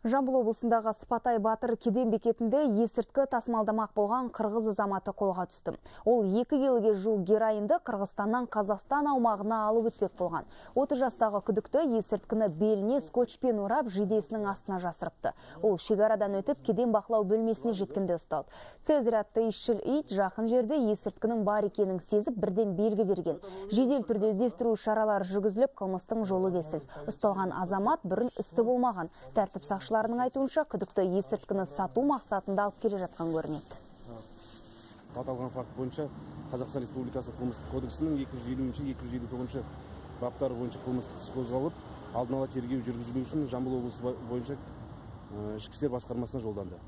Жамбыл облысындағы Спатай Батыр кеден бекетінде есірткі тасымалдамақ болған қырғыз азаматы қолға түсті. Ол 2 келіге жуық героинді Қырғызстаннан Қазақстан аумағына алып өтпек болған. 30 жастағы күдікті есірткіні беліне скотчпен орап жидесінің астына жасырыпты. Ол шекарадан өтіп кеден бақылау бөлмесіне жеткенде ұсталды. Цезарь атты исшіл ит жақын жерде есірткінің бар екенін сезіп бірден белгі берген. Жедел түрде іздестіру шаралары жүргізіліп, қылмыстың жолы кесілді. Ұсталған азамат бұрын істі болмаған. Тәртіп сақшыларының айтуынша күдікті есірткіні сату мақсатында алып келе жатқан көрінеді. аталған факт бойынша қазақстан республикасы қылмыстық кодексінің 250-259 баптары бойынша қылмыстық іс қозғалып алдын ала тергеу жүргізілу үшін жамбыл облысы бойынша ішкі істер басқармасына жолданды